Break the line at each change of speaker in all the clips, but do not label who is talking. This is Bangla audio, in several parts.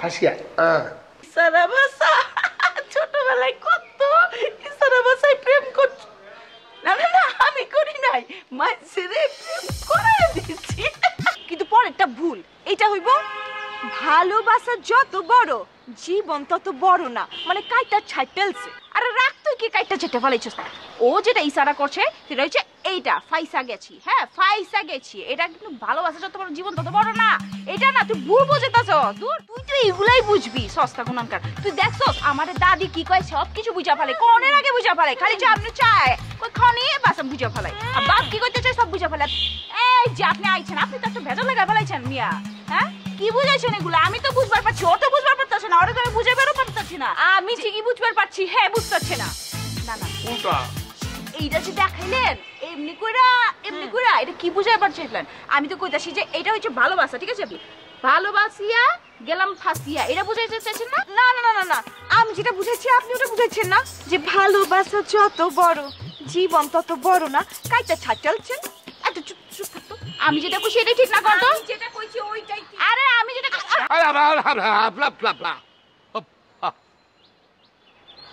ভাষায় প্রেম করি দিচ্ছি কিন্তু পরেরটা ভুল। এটা হইব, ভালোবাসা যত বড়, জীবন তত বড় না। মানে কাইটা ছাইটেলছে আরে রাখ তুই কি কাইটা ছেটে ফেলাইছিস? ও যেটা ইশারা করছে, সেটা হচ্ছে এইটা ফাইসা গেছি। হ্যাঁ ফাইসা গেছি। এটা কিন্তু ভালোবাসা যত বড় জীবন তত বড় না। এটা না তুই ভুল বুঝেতাছ। দূর তুই তো এগুলাই বুঝবি সস্তা কোনানকার তুই দেখছস আমাদের দাদি কি কয় সব কিছু বুঝা ফেলে। কোনের আগে বুঝা ফেলে খালি যে আপনি চায়। কই খনি বাসা বুঝা ফেলে। আর বাপ কি করতে চায় সব বুঝা ফেলে। এই যে আপনি আইছেন আপনি তো একটা ভেজা লাগা ফেলাইছেন মিয়া। হ্যাঁ? কি বুঝাইছেন এগুলো? আমি তো বুঝবার পারছি ও তো বুঝবার পারতেছে না। ওরা তো আমি বুঝে বেরো পারতেছি না। আমি ঠিকই বুঝবার পারছি হ্যাঁ বুঝতেছে না। না না। এইটা যে দেখাইলেন এমনি কইরা এমনি কইরা এটা কি বুঝাই পারছিলেন আমি তো কইতাছি যে এটা হচ্ছে ভালোবাসা ঠিক আছে? ভালোবাসিয়া গেলাম ফাঁসিয়া এটা বুঝাইতে চাইছেন না? না না না না আমি যেটা বুঝাইছি আপনি ওটা বুঝাইছেন না। যে ভালোবাসা যত বড় জীবন তত বড় না কাইটা ছাড়চালছেন এত চুপ চুপ থাকতো। আমি যেটা কইছি এটাই ঠিক না করতো? যেটা কইছি ওইটাই আরে আমি যেটা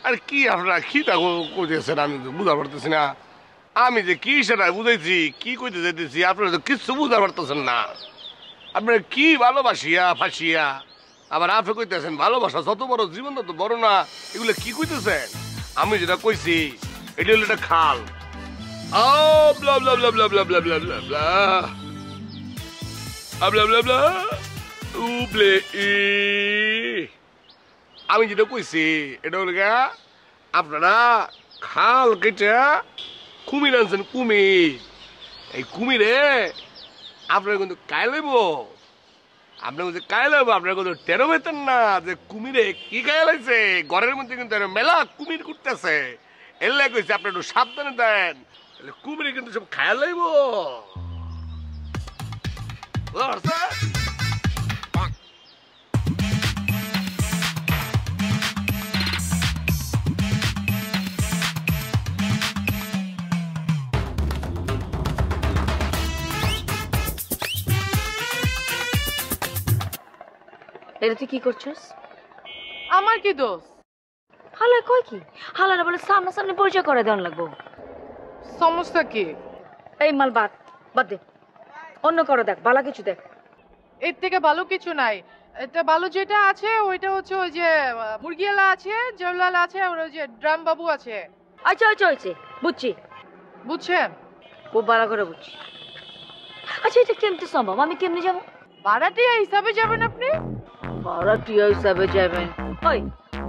আরে, কি আপনারা কি তা কইতেছেন আমি তো বুঝা পারতেছি না। আমি যে কি সেটা বুঝেছি, কি করতে যেতেছি আপনারা তো কিচ্ছু বুঝতে পারতেছেন না। আপনারা কি ভালোবাসিয়া, ফাঁসিয়া? আবার আপনি কইতেছেন, ভালোবাসা যত বড়, জীবন তত বড় না। এগুলো কি কইতেছেন? আমি যেটা কইছি, এটা হলো একটা খাল। আমি যেটা কইছি, এটা হলো আপনারা খাল কেটে কুমির আনছেন, কুমির। এই কুমিরে আপনারা কিন্তু কাইলেব আপনার কিন্তু কাইলেব আপনার কিন্তু টেরো পেতেন না। যে কুমিরে কি কাইলাইছে ঘরের মধ্যে কিন্তু মেলা কুমির করতেছে এলে কইছে, আপনি একটু সাবধানে দেন। কুমিরে কিন্তু সব খায়া লাইব
এটা তুই কি করছিস?
আমার কি দোষ?
হালা কই কি? হালারা বলে সামনাসামনি পরিচয় করে দেওয়ান লাগবো।
সমস্যা কি?
এই মাল বাদ বাদ দে। অন্য করো দেখ বালা কিছু দেখ।
এর থেকে ভালো কিছু নাই। এটা ভালো যেটা আছে ওইটা হচ্ছে ওই যে মুরগিওয়ালা আছে জওলাল আছে আর ওই যে ড্রাম বাবু আছে।
আচ্ছা আচ্ছা হয়েছে বুঝছি।
বুঝছেন?
খুব ভালো করে বুঝছি। আচ্ছা এটা কেমতে সম্ভব? আমি কেমনে যাব?
ভাড়াটিয়া হিসাবে যাবেন আপনি?
ভাড়াটিয়া হিসাবে যাবেন ওই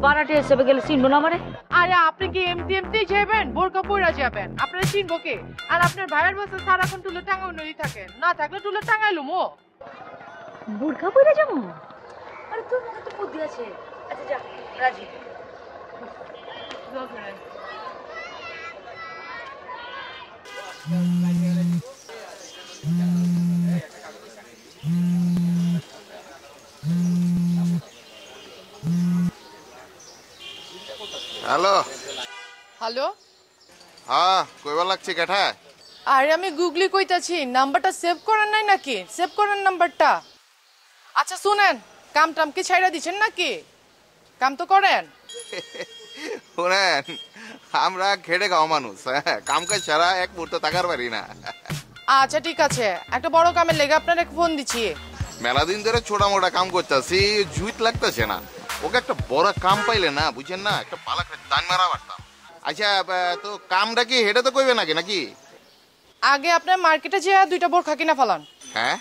ভাড়াটিয়া হিসাবে গেলে চিনবো না আমারে?
আরে আপনি কি এমতি এমতি যাবেন বোরকা পইরা যাবেন আপনারা চিনবো কে? আর আপনার ভাইয়ের বাসা সারাক্ষণ টুলে টাঙ্গাও নই থাকেন না থাকলে টুলে টাঙ্গাইলু মো
বোরখা পরে যাব? আরে তোর মধ্যে তো বুদ্ধি আছে। আচ্ছা যা রাজি।
হ্যালো।
হ্যালো।
হ্যাঁ কইবার লাগছে কেঠা?
আরে আমি গুগলি কইতাছি নাম্বারটা সেভ করেন নাই নাকি? সেভ করেন নাম্বারটা। আচ্ছা শুনেন কাম টাম কি ছাইরা দিছেন নাকি? কাম তো করেন।
শোনেন আমরা খেটে খাওয়া মানুষ হ্যাঁ কাম কাজ ছাড়া এক মুহূর্ত থাকার পারি না।
আচ্ছা ঠিক আছে। একটা বড় কামের লেগে আপনার এক ফোন দিচ্ছি
মেলা দিন ধরে ছোটা মোটা কাম করতেছি জুইত লাগতেছে না। ওকে একটা বড় কাম পাইলে না বুঝছেন না? একটা পালা করে দান মারা পারতাম আচ্ছা তো কামটা কি হেঁটে তো কইবে নাকি নাকি?
আগে আপনার মার্কেটে যে দুইটা বোরখা কিনা ফেলান।
হ্যাঁ?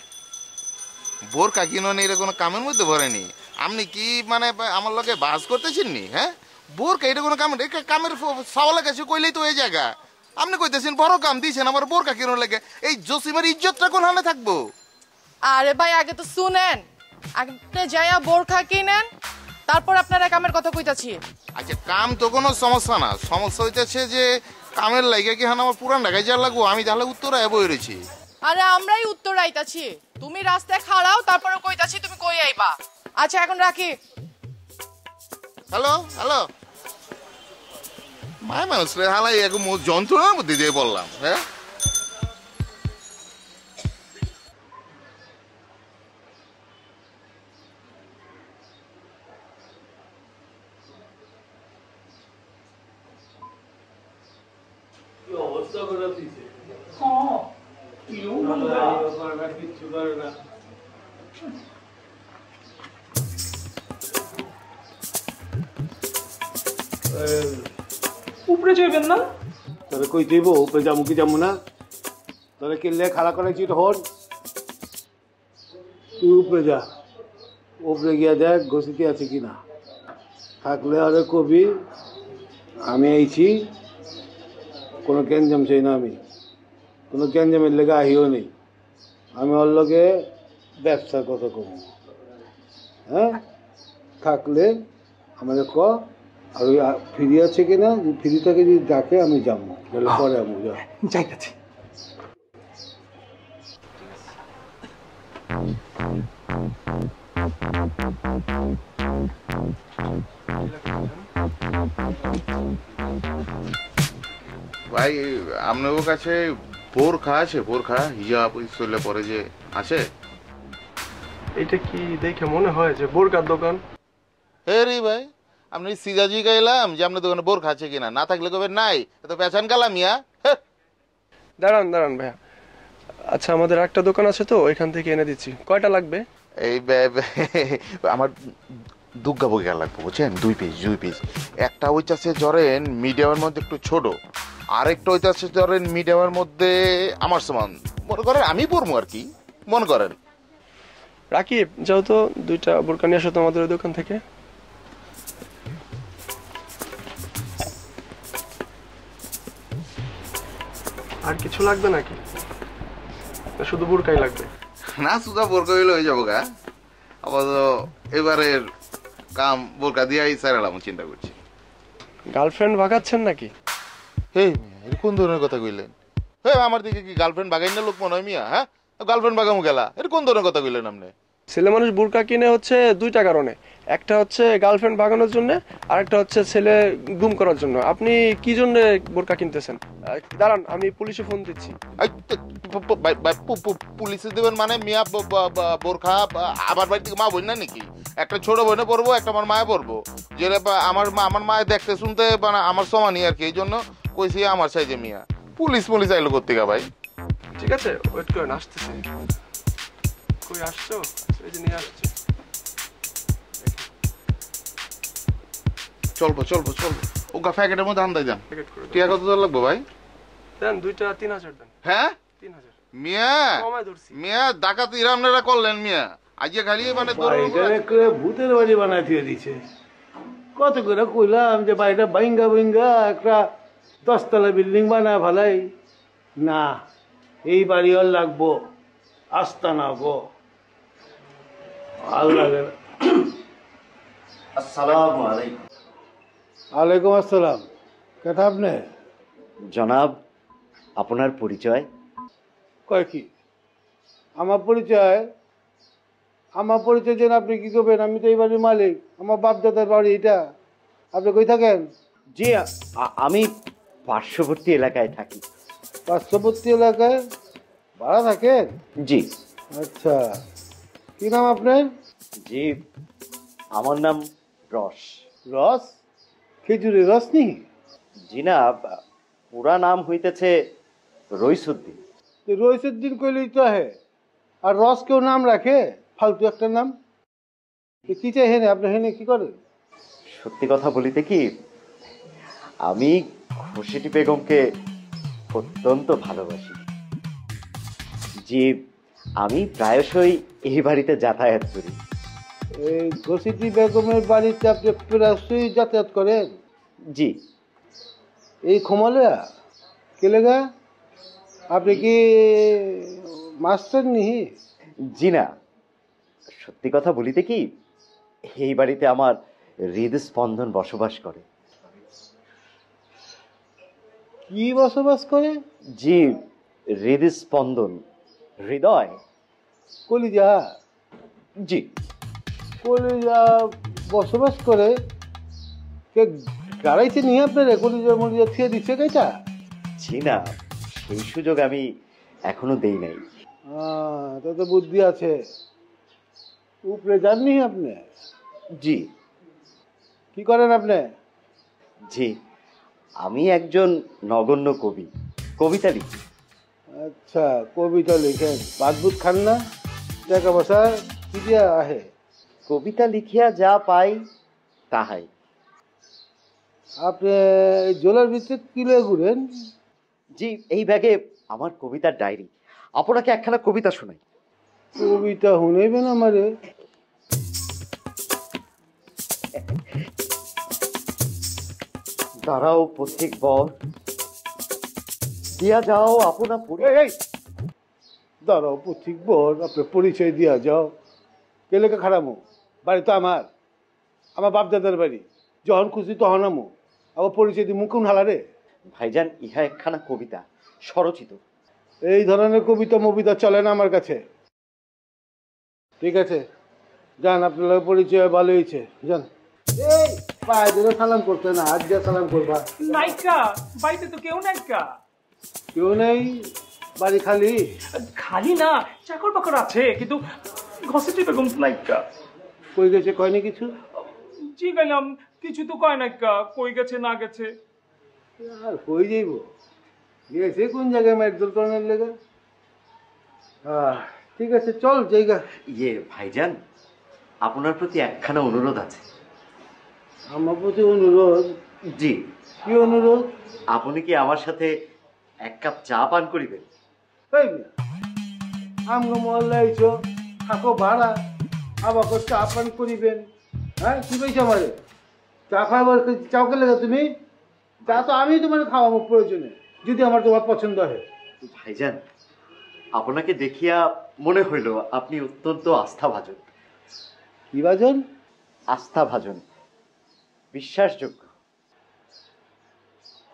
বোর কাকিনো নেই কোনো কামের মধ্যে ভরেনি আপনি কি মানে আমার লোকে বাস করতেছেন নি হ্যাঁ? বোর এটা কোনো কাম নেই কামের সওয়ালের কাছে কইলেই তো এই জায়গা আপনি কইতেছেন বড় কাম দিয়েছেন আমার বোর কাকিনো লেগে। এই জসিমের ইজ্জতটা কোন হানে থাকব?
আরে ভাই আগে তো শুনেন। আপনি যাইয়া বোরখা কিনেন তারপর আপনার কামের কথা কইতাছি।
আচ্ছা কাম তো কোনো সমস্যা না। সমস্যা হইতেছে যে কামের লাগে কি হান আমার পুরান ঢাকায় যা লাগবো? আমি তাহলে উত্তরায় বই রয়েছি
আরে আমরাই উত্তর আইতাছি। তুমি রাস্তায় খাড়াও তারপরে কইতাছি তুমি কই আইবা। আচ্ছা এখন রাখি।
Hello hello. মায় মানুষ রে হালাই এক যন্ত্রণার মধ্যে দিয়ে বললাম হ্যাঁ?
কই দিব? উপরে যাব কি না? তোরে কিনলে খাড়া করেছি তখন তুই উপরে যা। উপরে গিয়ে দেখ ঘষিতে আছে কিনা। থাকলে আরে কবি, আমি আইছি কোনো গ্যাঞ্জাম চাই না আমি। কোনো গ্যাঞ্জামের লেগে আহিও নেই। আমি ওর লগে ব্যবসার কথা কব। হ্যাঁ? থাকলে আমাদের ক আর ওই ফ্রি আছে কিনা ফ্রি থেকে যদি ডাকে আমি যাব। গেলে পরে আমি যা
যাইতেছি
ভাই আপনার কাছে বোরখা আছে বোরখা। হিজাব ওই চলে পরে যে আছে।
এটা কি দেখে মনে হয় যে বোরকার দোকান?
হে রে ভাই। আপনি সিজাজি গাইলাম যে আপনার দোকানে বোরখা আছে কিনা? না থাকলে কবে নাই। এ তো পেছান কালাম ইয়া।
দাঁড়ান দাঁড়ান ভাইয়া। আচ্ছা আমাদের একটা দোকান আছে তো ওইখান থেকে এনে দিচ্ছি। কয়টা লাগবে?
এই বে- বে- আমার দুর্গা বগিয়া লাগবে বুঝছেন? দুই পিস দুই পিস একটা ওই হইতাছে ধরেন মিডিয়ামের মধ্যে একটু ছোট আরেকটা হইতাছে ধরেন মিডিয়ামের মধ্যে আমার সমান। মনে করেন আমি পড়ব আর কি মনে করেন।
রাকিব যাও তো দুইটা বোরকা নিয়ে আসো তো আমাদের ওই দোকান থেকে। আর কিছু লাগবে নাকি? শুধু বোরকাই লাগবে।
না সুদা বোরকা হইলে হয়ে যাব গা। আপাতত এবারের কাম বোরকা দিয়াই সারালাম চিন্তা করছি।
গার্লফ্রেন্ড ভাগাচ্ছেন নাকি?
হে কোন ধরনের কথা কইলেন? হে আমার দিকে কি গার্লফ্রেন্ড বাগাই না লোক মনে হয় মিয়া হ্যাঁ? গার্লফ্রেন্ড বাগামু গেলা এটা কোন ধরনের কথা কইলেন আপনি?
ছেলে মানুষ বোরকা কিনে হচ্ছে দুইটা কারণে একটা হচ্ছে গার্লফ্রেন্ড ভাগানোর জন্য আর একটা হচ্ছে ছেলে গুম করার জন্য। আপনি কি জন্য বোরকা কিনতেছেন? দাঁড়ান আমি পুলিশে ফোন দিচ্ছি।
পুলিশে দেবেন মানে মিয়া বোরখা আমার বাড়ি থেকে মা বোন না নাকি? একটা ছোট বোনে পড়ব একটা আমার মায়ে পড়ব যেটা আমার মা আমার মায়ে দেখতে শুনতে মানে আমার সমানই আর কি এই জন্য কইছি আমার সাইজে মিয়া। পুলিশ পুলিশ আইলো করতে ভাই?
ঠিক আছে ওয়েট করেন আসতেছি। কই আসছো এই যে নিয়ে আসছি
চলবো চলবো চলবো। ওগা প্যাকেটের মধ্যে আন্দাজ দেন।
প্যাকেট করে
টিয়া কত দর লাগবো ভাই?
দেন দুইটা তিন হাজার দেন।
হ্যাঁ?
তিন হাজার।
মিয়া!
কমায় ধরছি।
মিয়া ডাকাত ইরামনেরা করলেন মিয়া। আজকে খালি মানে
ভূতের বাড়ি বানাই দিয়ে দিছে কত করে কইলাম যে বাড়িটা বাইঙ্গা বাইঙ্গা একটা দশতলা বিল্ডিং বানায় ভালাই না এই বাড়ি আর লাগবো। আস্তানা গো। ভালো লাগে না।
আসসালামু আলাইকুম।
ওয়ালাইকুম আসসালাম। কেটা আপনি?
জনাব আপনার পরিচয়?
কয় কি? আমার পরিচয়? আমার পরিচয় যেন আপনি কি করবেন? আমি তো এই বাড়ির মালিক। আমার বাপ দাদার বাড়ি এটা। আপনি কই থাকেন?
জি আ- আমি পার্শ্ববর্তী এলাকায় থাকি।
পার্শ্ববর্তী এলাকায়? ভাড়া থাকেন?
জি।
আচ্ছা। কি নাম আপনার?
জি আমার নাম রস।
রস? খেজুরের রস নি
জি না পুরা নাম হইতেছে রইসুদ্দিন।
রইসুদ্দিন কইলেই তো হে আর রস কেউ নাম রাখে? ফালতু একটা নাম? কি চাই হেনে আপনি হেনে কি করেন?
সত্যি কথা বলিতে কি আমি খুশিটি বেগমকে অত্যন্ত ভালোবাসি। জি আমি প্রায়শই এই বাড়িতে যাতায়াত করি।
এই ঘসিটি বেগমের বাড়িতে আপনি প্রায়শই যাতায়াত করেন?
জি।
এই ক্ষমালয়া কে লেগা আপনি কি মাস্টার নিহি
জি না। সত্যি কথা বলিতে কি এই বাড়িতে আমার হৃদস্পন্দন বসবাস করে।
কি বসবাস করে?
জি হৃদস্পন্দন হৃদয়।
কলিজা।
জি।
কলিজা বসবাস করে। কে গাড়াইছে নিয়ে আপনার কলিজা মলিজা থিয়ে দিচ্ছে কেটা
জি না সেই সুযোগ আমি এখনও দেই নাই।
হ্যাঁ তো বুদ্ধি আছে। উপরে যাননি আপনি?
জি।
কি করেন আপনি?
জি আমি একজন নগণ্য কবি। কবিতা লিখি।
আচ্ছা কবিতা লিখেন। বাদবুদ খান না? টাকা পয়সা কি দিয়া আহে?
কবিতা লিখিয়া যা পাই তাহাই।
আপনি জোলার ভিতরে কি লয়ে ঘুরেন?
জি এই ব্যাগে আমার কবিতার ডায়েরি। আপনাকে একখানা কবিতা শোনাই।
কবিতা শুনেবেন আমারে?
দাঁড়াও প্রত্যেক বর। দিয়া যাও আপনা
এই! দাঁড়াও পথিক বর আপনার পরিচয় দিয়া যাও। কে লেখা খারামো? বাড়ি তো আমার। আমার বাপ দাদার বাড়ি। যখন খুশি তখন আমো। আবার পরিচয় দিয়ে মুখ হালা রে।
ভাইজান ইহা একখানা কবিতা স্বরচিত।
এই ধরনের কবিতা মবিতা চলে না আমার কাছে। ঠিক আছে। যান আপনার পরিচয় ভালো হয়েছে। যান। এই পায়ে ধরে সালাম করতে না হাত দিয়ে সালাম করবা।
নাইকা বাড়িতে তো কেউ নাইকা
কেউ নেই। বাড়ি খালি?
খালি না চাকর বাকর আছে কিন্তু ঘসেটি বেগম তো নাইকা
কই গেছে কয়নি কিছু?
জি গেলাম কিছু তো কয় নাইকা কই গেছে না গেছে।
আর হয়ে যাইব? গেছে কোন জায়গায় মারধর করানোর লেগে? ঠিক আছে চল জায়গা।
ইয়ে ভাইজান আপনার প্রতি একখানা অনুরোধ আছে।
আমার প্রতি অনুরোধ?
জি।
কি অনুরোধ?
আপনি কি আমার সাথে এক কাপ চা পান করিবেন?
এই মিয়া, আমগো মহল্লা আইছো থাকো ভাড়া আমাকে চা পান করিবেন। হ্যাঁ কি পেয়েছ আমারে? চা খাওয়াবার চাও কে লেগে তুমি? চা তো আমি তোমার খাওয়াবো প্রয়োজনে যদি আমার তোমার পছন্দ হয়।
ভাইজান আপনাকে দেখিয়া মনে হইল আপনি অত্যন্ত আস্থা আস্থাভাজন।
কি বাজন
আস্থাভাজন বিশ্বাসযোগ্য।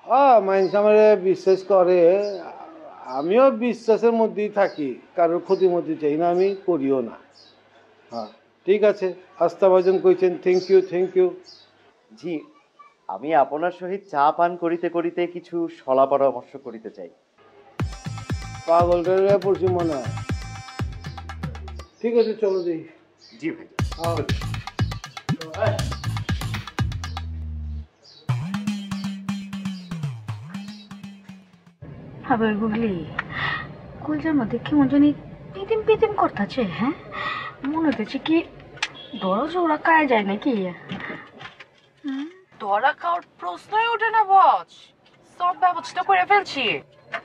হ্যাঁ মানুষ আমার বিশ্বাস করে আমিও বিশ্বাসের মধ্যেই থাকি কারোর ক্ষতির মধ্যে চাই না আমি করিও না। হ্যাঁ ঠিক আছে আস্থা ভাজন কইছেন থ্যাংক ইউ থ্যাংক ইউ
জি আমি আপনার সহিত চা পান করিতে করিতে কিছু সলা পরামর্শ করিতে চাই।
পাগলটার পড়ছি মনে হয়। ঠিক আছে চলো যাই
জি ভাই।
আবার গুগলি কুলজার মধ্যে কেমন জানি পিতিম পিতিম করতেছে হ্যাঁ? মনে হতেছে কি দরজ ওরা কায় যায় নাকি?
ধরা খাওয়ার প্রশ্নই ওঠে না বস। সব ব্যবস্থা করে ফেলছি।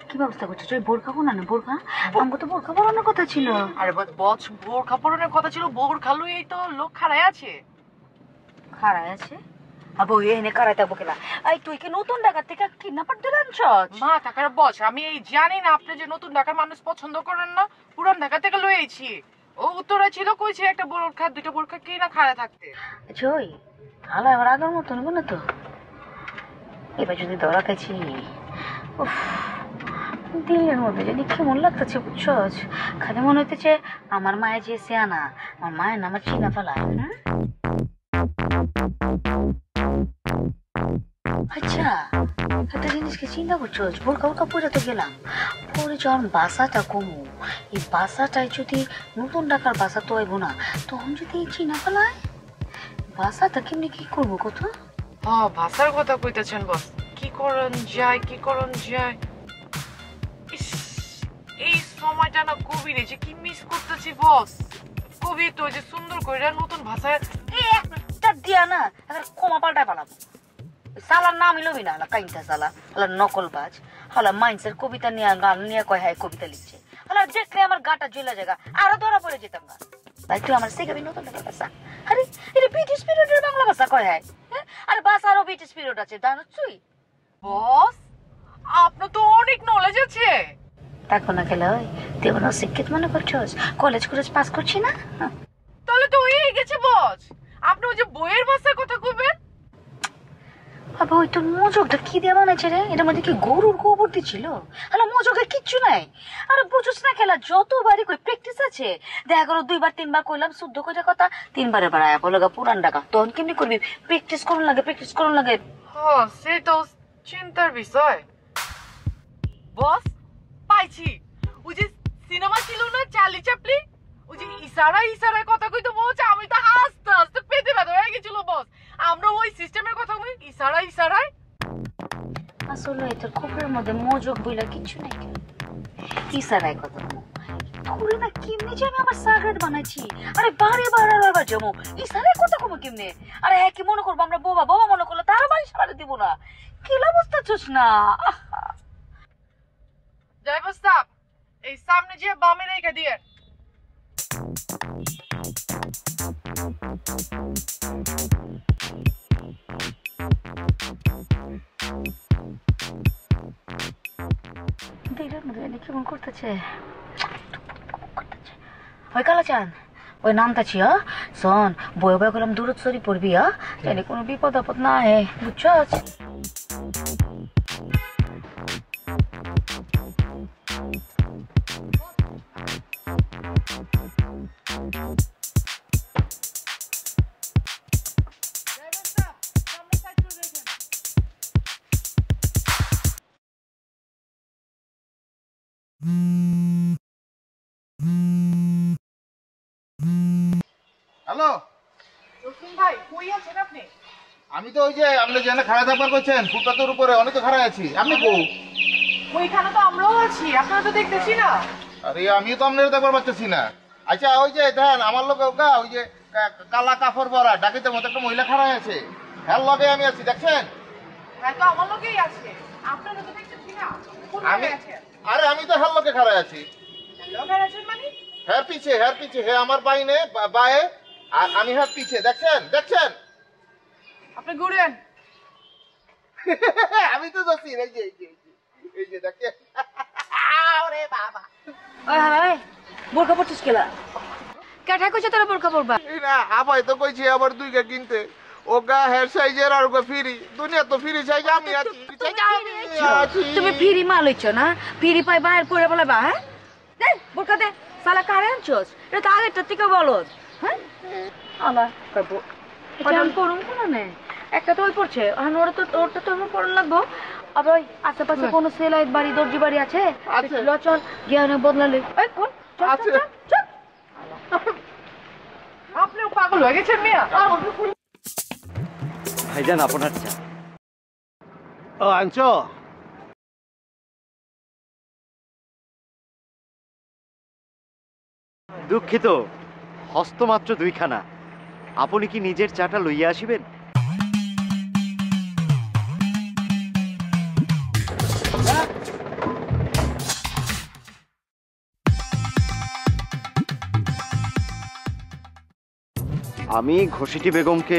কি ব্যবস্থা করছিস? ওই বোরখা বোনা না বোরখা? আমাকে তো বোরখা পরানোর কথা ছিল।
আরে বাস বোরখা পরনের কথা ছিল বোরখা লুই এই তো লোক খাড়ায় আছে।
খাড়ায় আছে? আবো এনে কারাই থাকব কেলা এই তুই কি নতুন ঢাকা থেকে কিডন্যাপার
মা বস আমি এই জানি না আপনি যে নতুন ঢাকার মানুষ পছন্দ করেন না পুরান ঢাকা থেকে লয়ে আইছি ও উত্তরা ছিল কইছে একটা বোরখা বোরখা কি না খাড়া থাকতে।
এবার আগের মতো নেব না তো? এবার যদি ধরা উফ, দিলের মধ্যে কেমন লাগতেছে বুঝছস? খালি মনে হইতেছে আমার মায়ের যে সেয়ানা আমার মায়ের নাম চিনা ফেলা হুম? আচ্ছা একটা জিনিসকে চিন্তা করছোস বোরকা বোরকা পরে তো গেলাম। পরে যখন বাসাটা কমু। এই বাসাটায় যদি নতুন ডাকার বাসা তো আইব না তখন যদি চিনা ফেলায় বাসাটা কেমনি কি করব কত?
হ্যাঁ ভাষার কথা কইতেছেন বস। কি করন যায় কি করন যায়? এই সময়টা না কবি রে যে কি মিস করতেছি বস। কবি তো যে সুন্দর করে নতুন ভাষায়
একটা দিয়া না ক্ষমা পাল্টায় পালাবো। সালার নাম লবি না কাইন্তা সালা হলা নকলবাজ। হলা মাইন্সের কবিতা নিয়ে গান নিয়ে কয়, হায় কবিতা লিখছে। হলা দেখলে আমার গাটা জ্বলে জায়গা আরও ধরা পড়ে যেতাম না ভাই, তুই আমার শিখাবি নতুন ভাষা আরে, এটা ব্রিটিশ পিরিয়ডের বাংলা ভাষা কয়, হায়? হ্যাঁ? আরে ভাষারও ব্রিটিশ পিরিয়ড আছে জানো তুই?
বস, আপনার তো অনেক নলেজ আছে।
দেখো না খেলে, ওই, তুই কোনো শিক্ষিত মনে করছোস? কলেজ কলেজ পাস করছি না।
তাহলে তো হয়ে গেছে, বস। আপনি ওই যে বইয়ের ভাষার কথা কইবেন?
বাবা ওই তোর মজকটা কি দিয়ে বানাইছে রে? এটার মধ্যে কি গরুর গোবর ছিল? আরে মজকে কিচ্ছু নাই। আরে বুঝছিস না খেলা, যতবারই কই প্র্যাকটিস আছে, দেখা করো দুইবার, তিনবার কইলাম, শুদ্ধ করে কথা, তিনবারে বাড়ায় বলে পুরান টাকা তখন কেমনি করবি? প্র্যাকটিস করুন লাগে প্র্যাকটিস করুন লাগে।
হ্যাঁ সেটাও চিন্তার বিষয়। বস, পাইছি। ওই যে সিনেমা ছিল না, চার্লি চাপলি ওই যে ইশারা ইশারায় কথা কইতে বলছে, আমি তো আস্তে আস্তে পেতে ব্যথা হয়ে গেছিল, বস। আমরা ওই সিস্টেমের কথা বলি ইশারা ইশারায়।
আসলে তোর খোপের মধ্যে মজক বইলা কিছু নাই ইসারাই কথা তোরে না কেমনে যে আমি আমার সাগরেদ বানাইছি? আরে বারে বারে আবার জমো। ইসারাই কথা কমে কেমনে? আরে হ্যাঁ কি মনে করব আমরা বোবা? বোবা মনে করল তারা বাড়ি সারা দিব না। কি অবস্থা চোস না।
ড্রাইভার সাহেব এই সামনে যে বামে রেখে দিয়ে
দিলের মধ্যে জানি কেমন করতেছে ওই কালাচান ওই নামতাছি হ্যাঁ শোন বয়ে বয়ে গেলাম দূরত সরি পড়বি হ্যাঁ কোনো বিপদ আপদ না হে বুঝছ
হ্যালো?
রসুন ভাই কই আছেন আপনি?
আমি তো ওই যে আপনি যেন খাড়া থাকবার করছেন ফুটপাতের উপরে অনেক তো খাড়া আছি। আপনি কো
ওইখানে তো আমরাও আছি আপনারা তো দেখতেছি না।
আরে আমি তো আপনার দেখবার পাচ্ছি না। আচ্ছা ওই যে দেন আমার লোক ওগা ওই যে কালা কাপড় পরা ডাকিতে মতো একটা মহিলা খাড়া আছে। হ্যাঁ লগে আমি আছি দেখছেন?
হ্যাঁ তো আমার লোকেই আছে। আপনারা তো দেখতেছি না
আমি আরে আমি তো হ্যাঁ লোকে খাড়া আছি।
আছেন মানে?
হ্যাঁ পিছে হ্যাঁ পিছে হ্যাঁ আমার বাইনে বায়ে আর আমি হ্যাঁ পিছে দেখছেন? দেখছেন?
আপনি ঘুরেন।
আমি তো যাচ্ছি এই যে এই যে দেখছেন ওরে বাবা।
ওই হারাই বোরকা পড়ছিস কেলা? কেঠা কইছে তোরা বোরকা পড়বা
না তো কইছি আবার দুই গা কিনতে। ওগা হেয়ার সাইজের আর ওগা ফ্রি। দুনিয়া তো ফ্রি সাইজ আমি আছি আমি আছি।
তুমি ফিরি মাল হইছো না? ফিরি পাই বাইর করে বলে বা হ্যাঁ? দে বোরকা দে। সালা কারে আনছোস? এটা তো আগেরটার থেকে বলো হ্যাঁ? আবার করব এটা আমি করুন কোনো নে একটা তো ওই পড়ছে। আর ওরা তো ওরটা তো আমার পড়ন লাগবো। আবার ওই আশেপাশে কোনো সেলাই বাড়ি দর্জি বাড়ি আছে?
আছে।
ল চল গিয়ে বদলালে। ওই কোন? চল, চল,
আছে।
চল, চল।
আপনিও পাগল হয়ে গেছেন মিয়া।
ভাইজান আপনার চা।
ও আনছ?
দুঃখিত। হস্ত মাত্র দুইখানা। আপনি কি নিজের চাটা লইয়া আসিবেন? আমি ঘষিটি বেগমকে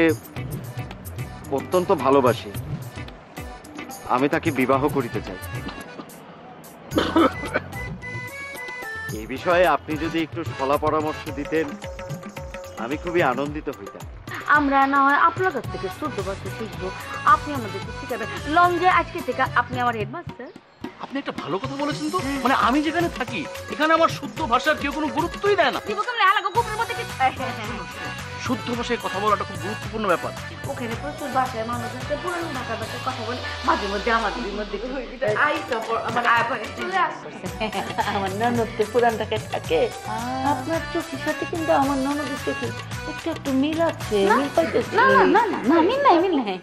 অত্যন্ত ভালোবাসি। আমি তাকে বিবাহ করিতে চাই। এই বিষয়ে আপনি যদি একটু সলা পরামর্শ দিতেন। আমি খুবই আনন্দিত হইতাম।
আমরা না হয় আপনার কাছ থেকে চোদ্দ বছর শিখব। আপনি আমাদেরকে শিখাবেন। যে আজকে থেকে আপনি আমার হেডমাস্টার
আপনি একটা ভালো কথা বলেছেন তো। মানে আমি যেখানে থাকি এখানে আমার শুদ্ধ ভাষার কেউ কোনো গুরুত্বই দেয় না। শুদ্ধ ভাষায় কথা বলাটা খুব গুরুত্বপূর্ণ ব্যাপার।
ওখানে প্রচুর ভাষায় মানুষ আছে পুরানো ঢাকার ভাষায় কথা বলে মাঝে মধ্যে আমাদের মধ্যে মানে আমার ননদ তো পুরান ঢাকায় থাকে। আপনার চোখের সাথে কিন্তু আমার ননদের চোখে একটু একটু মিল আছে মিল পাইতেছে। না না না না মিল নাই মিল নাই।